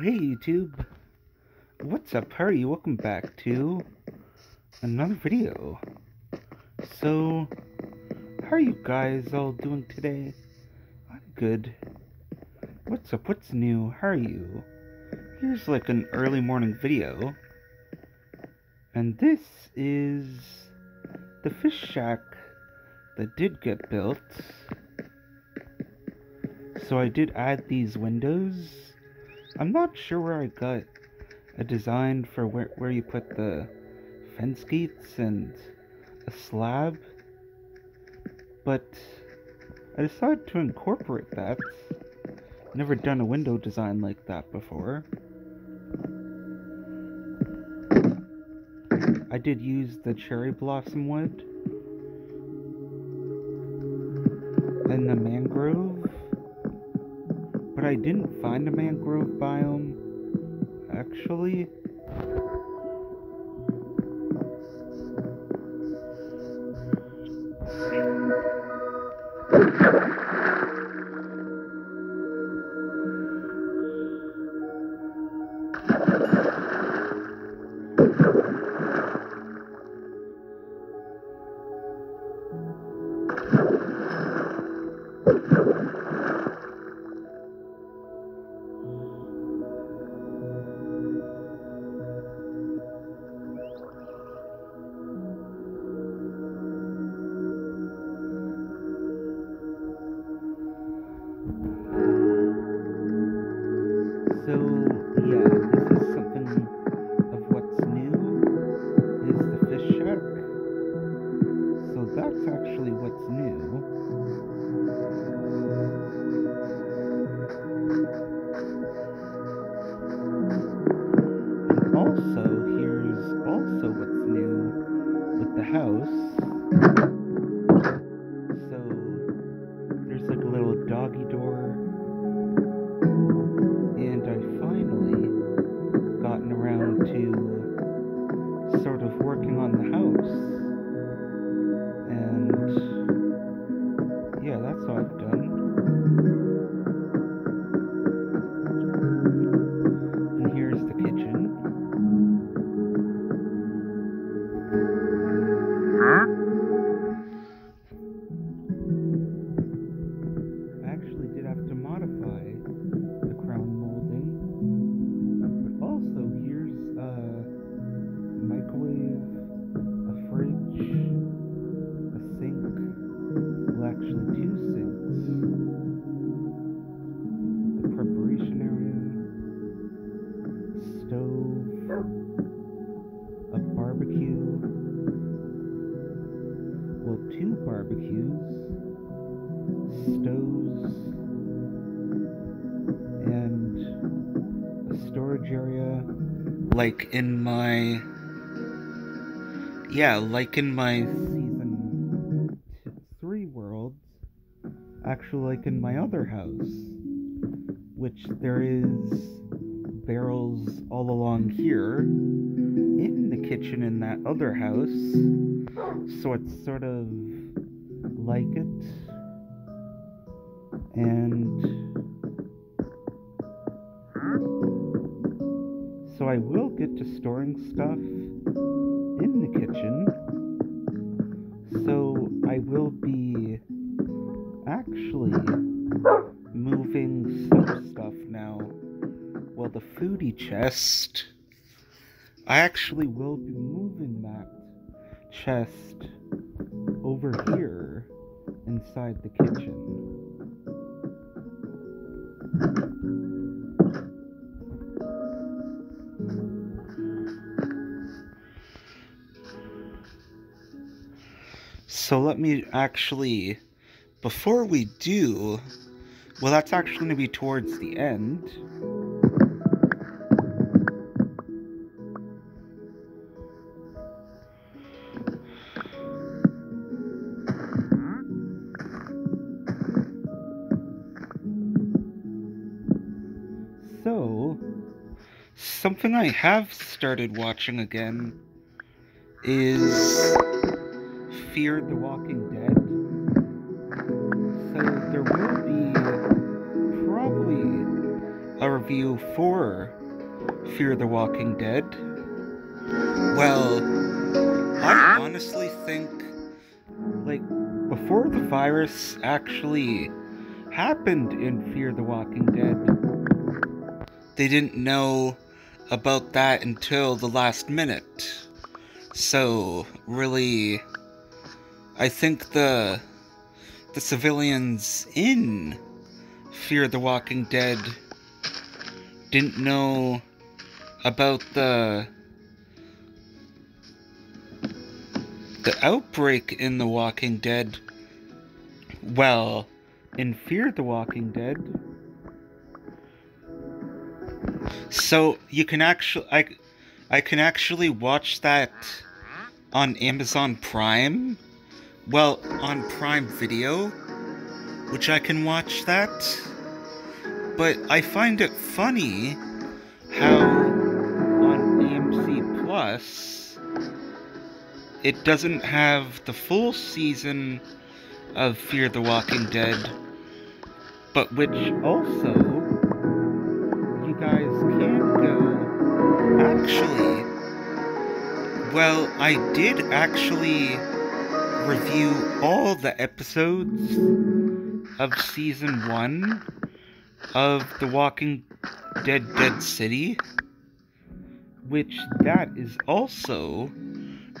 Hey YouTube. What's up? How are you? Welcome back to another video. So, how are you guys all doing today? I'm good. What's up? What's new? How are you? Here's like an early morning video. And this is the fish shack that did get built. So I did add these windows. I'm not sure where I got a design for where, where you put the fence gates and a slab. But I decided to incorporate that. Never done a window design like that before. I did use the cherry blossom wood I didn't find a mangrove biome actually. Like in my yeah like in my season three worlds actually like in my other house which there is barrels all along here in the kitchen in that other house. So it's sort of like it. And so I will get to storing stuff in the kitchen. So I will be actually moving some stuff now. Well, the foodie chest, I actually will be moving that chest over here inside the kitchen. So let me actually, before we do, well, that's actually going to be towards the end. So, something I have started watching again is Fear the Walking Dead. So there will be probably a review for Fear the Walking Dead. Well, I honestly think, like, before the virus actually happened in Fear the Walking Dead, they didn't know about that until the last minute. So, really, I think the the civilians in Fear the Walking Dead didn't know about the the outbreak in The Walking Dead. Well, in Fear the Walking Dead. So you can actually I I can actually watch that on Amazon Prime. Well, on Prime Video, which I can watch that. But I find it funny how on AMC Plus it doesn't have the full season of Fear the Walking Dead, but which also you guys can go. Actually, well, I did actually review all the episodes of season one of The Walking Dead Dead City, which that is also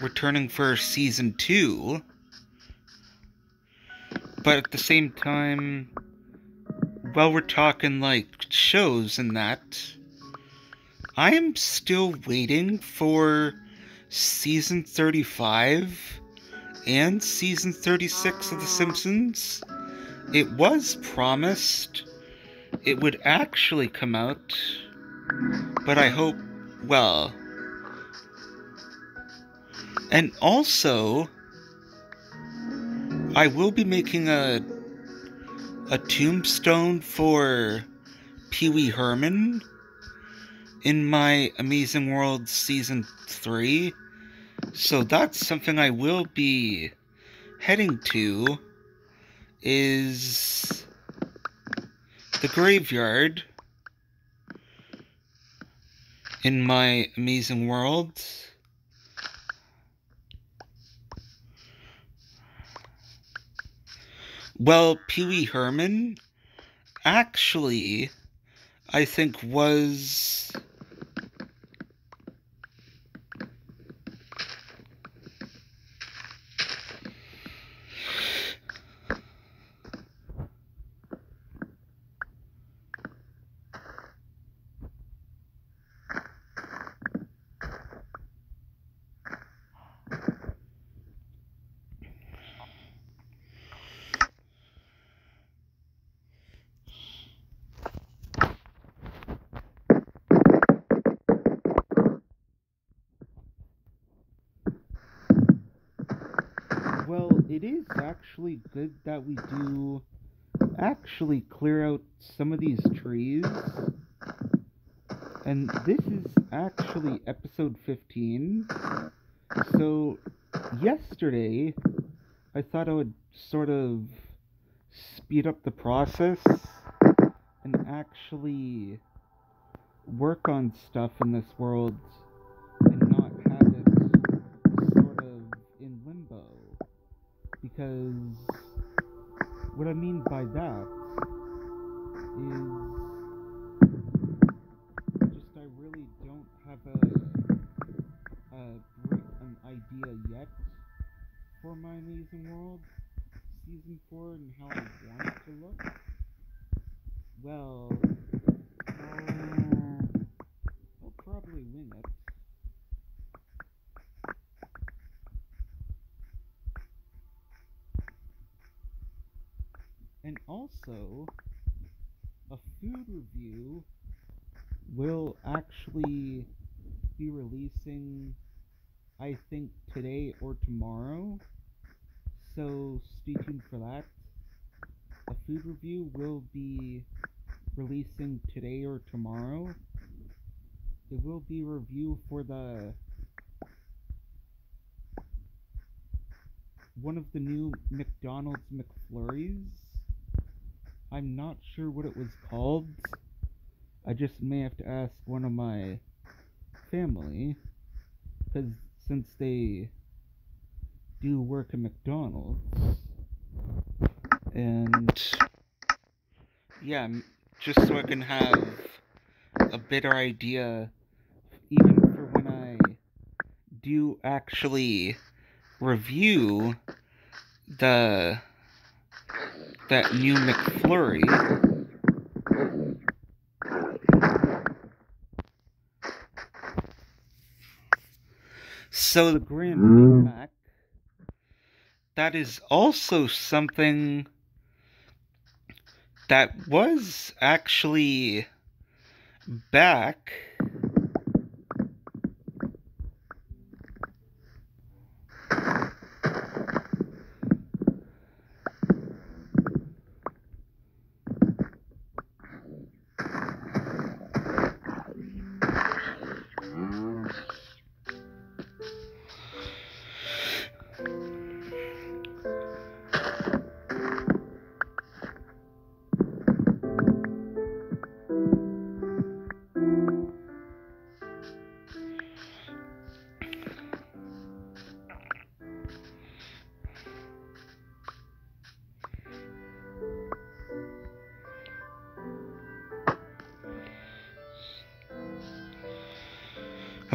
returning for season two. But at the same time, while we're talking like shows and that, I am still waiting for season 35 and season 36 of The Simpsons. It was promised it would actually come out, but I hope, well. And also, I will be making a a tombstone for Pee Wee Herman in my Amazing World Season 3. So that's something I will be heading to is the graveyard in my Amazing World. Well, Pee Wee Herman actually, I think, was. Well, it is actually good that we do actually clear out some of these trees. And this is actually episode 15. So, yesterday, I thought I would sort of speed up the process and actually work on stuff in this world Because what I mean by that is just I really don't have a, a an idea yet for my Amazing World season four and how I want it to look. Well, uh, I'll probably wing it. And also, a food review will actually be releasing, I think, today or tomorrow. So stay tuned for that. A food review will be releasing today or tomorrow. It will be a review for the one of the new McDonald's McFlurries. I'm not sure what it was called. I just may have to ask one of my family, because since they do work at McDonald's, and yeah, just so I can have a better idea, even for when I do actually review the that new McFlurry. So the Grand Big mm. Mac, that is also something that was actually back.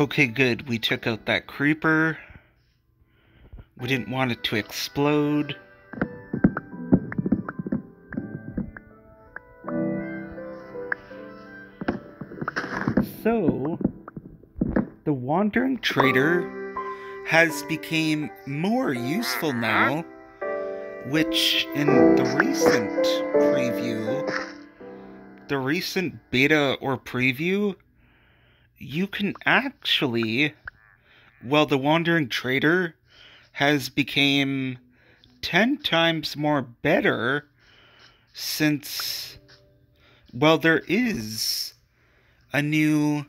Okay, good. We took out that creeper. We didn't want it to explode. So, the wandering trader has become more useful now, which in the recent preview, the recent beta or preview, you can actually, well, the wandering trader has became 10 times more better since, well, there is a new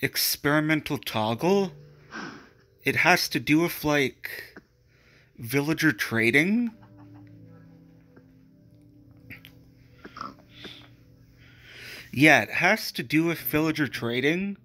experimental toggle. It has to do with like villager trading. Yeah, it has to do with villager trading.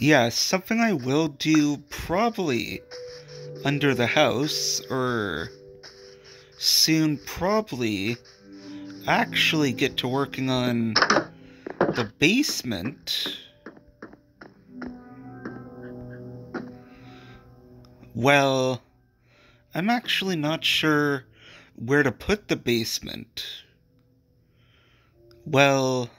Yeah, something I will do probably under the house or soon probably actually get to working on the basement. Well, I'm actually not sure where to put the basement. Well,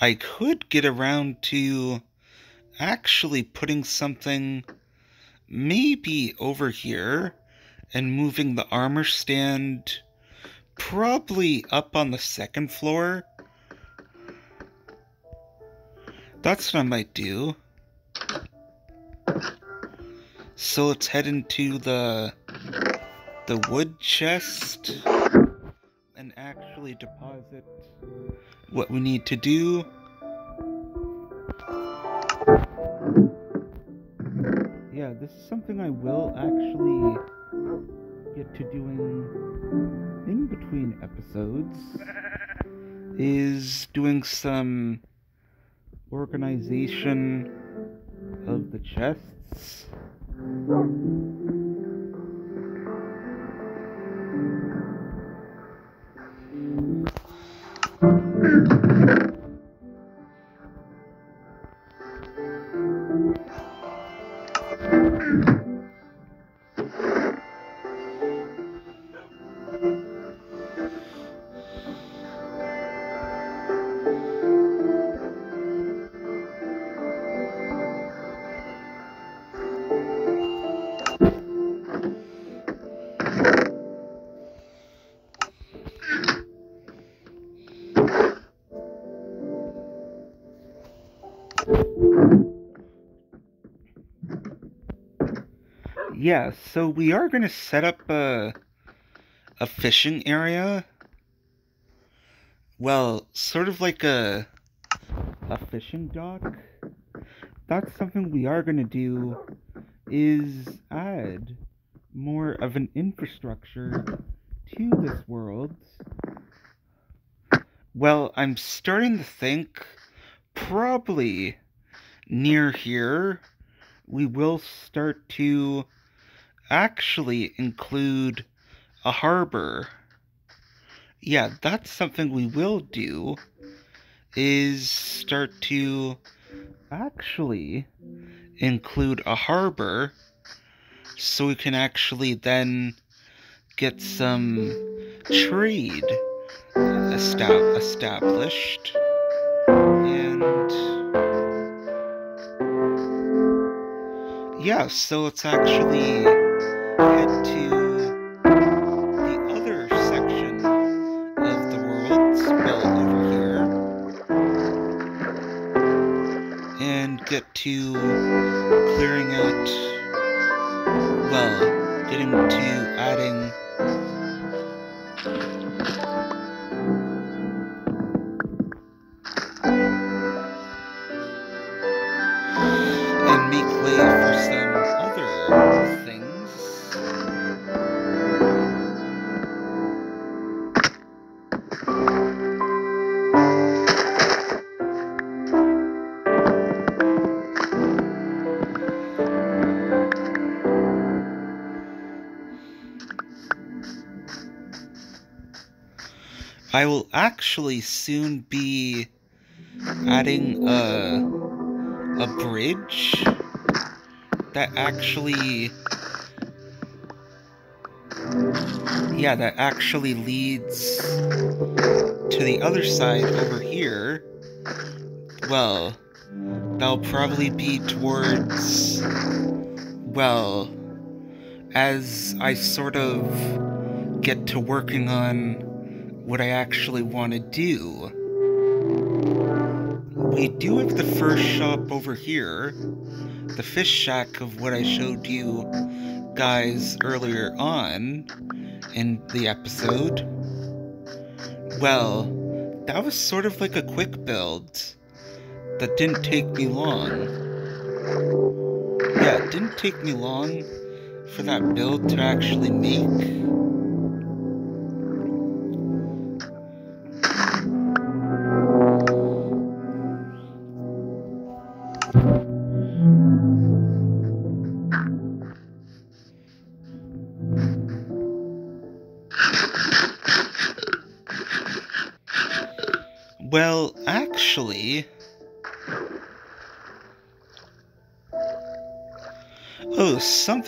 I could get around to actually putting something maybe over here and moving the armor stand probably up on the second floor. That's what I might do. So let's head into the the wood chest and actually deposit what we need to do. Yeah, this is something I will actually get to doing in between episodes is doing some organization of the chests. Não. Yeah, so we are going to set up a, a fishing area well, sort of like a a fishing dock. That's something we are gonna do is add more of an infrastructure to this world. Well, I'm starting to think probably near here we will start to actually include a harbor. Yeah, that's something we will do is start to actually include a harbor so we can actually then get some trade esta- established and yeah so let's actually I will actually soon be adding a a bridge that actually yeah that actually leads to the other side over here. Well that'll probably be towards well as i sort of get to working on what i actually want to do we do have the first shop over here, the fish shack of what I showed you guys earlier on in the episode. Well, that was sort of like a quick build that didn't take me long. Yeah, it didn't take me long for that build to actually make.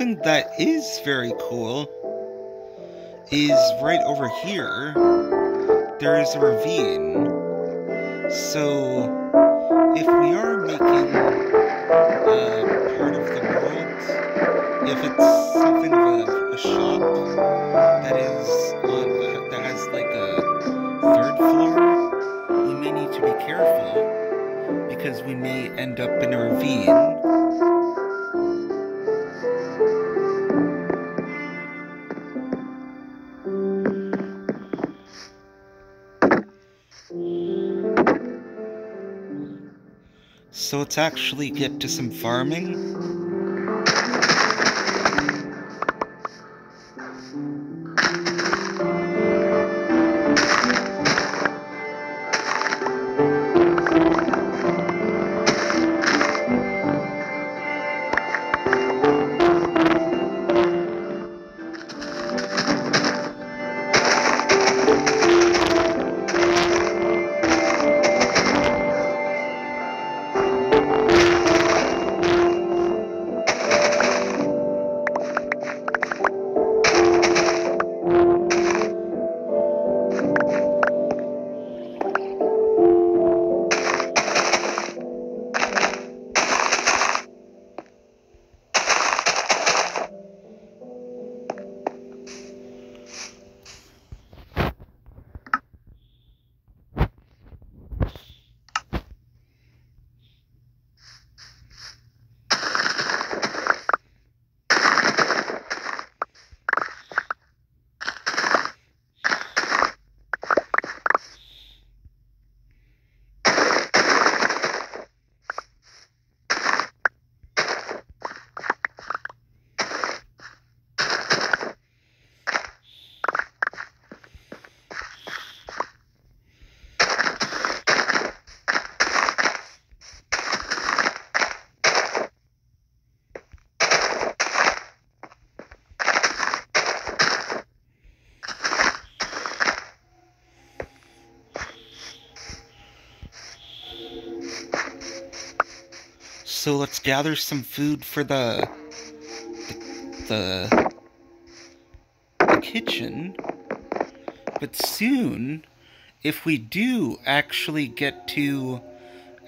Something that is very cool is right over here. There is a ravine. So, if we are making uh, part of the world, if it's something of a, a shop that is on that has like a third floor, we may need to be careful because we may end up in a ravine. Let's actually get to some farming. So let's gather some food for the the, the kitchen. But soon, if we do actually get to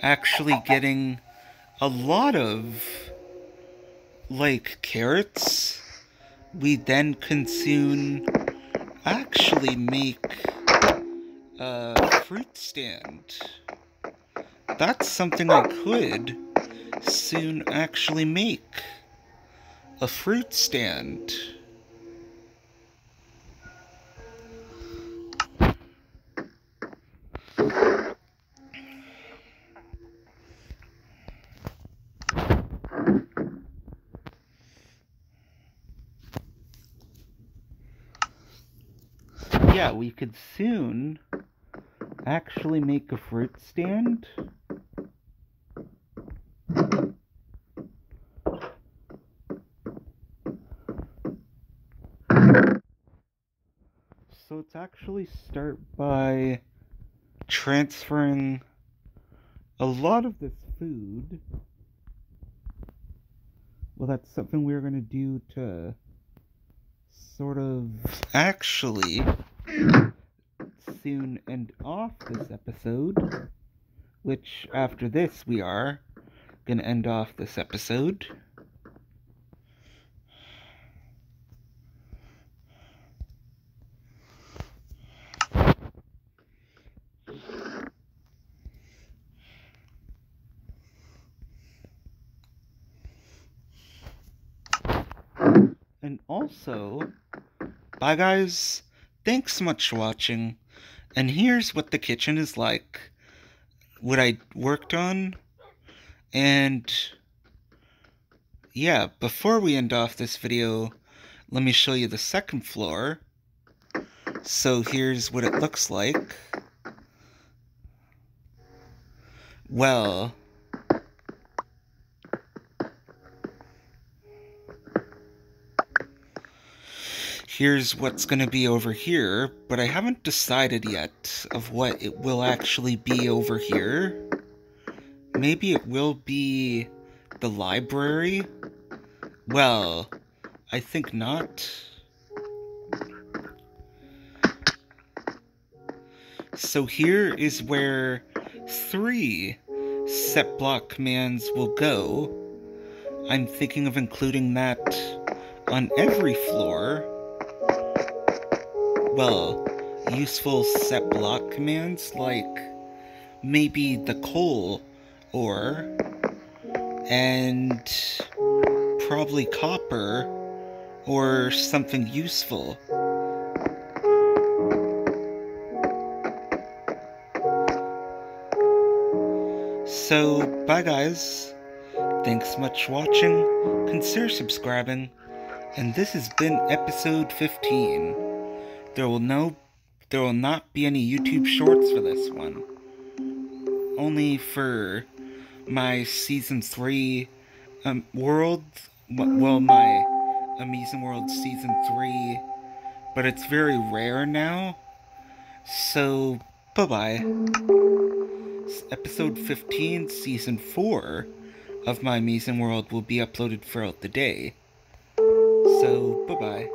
actually getting a lot of like carrots, we then can soon actually make a fruit stand. That's something I could soon actually make. A fruit stand. Yeah, we could soon actually make a fruit stand. So let's actually start by transferring a lot of this food. Well, that's something we're going to do to sort of actually soon end off this episode. Which, after this, we are going to end off this episode. And also, bye guys, thanks so much for watching. And here's what the kitchen is like. What I worked on. And yeah, before we end off this video, let me show you the second floor. So here's what it looks like. Well, here's what's going to be over here, but I haven't decided yet of what it will actually be over here. Maybe it will be the library? Well, I think not. So here is where three set block commands will go. I'm thinking of including that on every floor well, useful set block commands like maybe the coal ore and probably copper or something useful. So, bye guys. Thanks much for watching. Consider subscribing. And this has been episode 15. There will no there will not be any YouTube shorts for this one. Only for my season 3 um, world well my Amazing World season 3 but it's very rare now. So bye-bye. Episode 15 season 4 of my Amazing World will be uploaded throughout the day. So bye-bye.